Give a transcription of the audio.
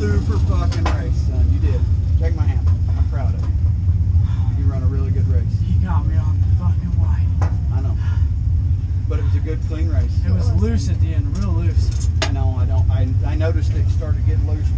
super fucking race, son. You did. Take my hand. I'm proud of you. You run a really good race. You got me on the fucking white. I know. But it was a good, clean race. It was loose at the end, real loose. I know. I don't. I, I noticed it started getting loose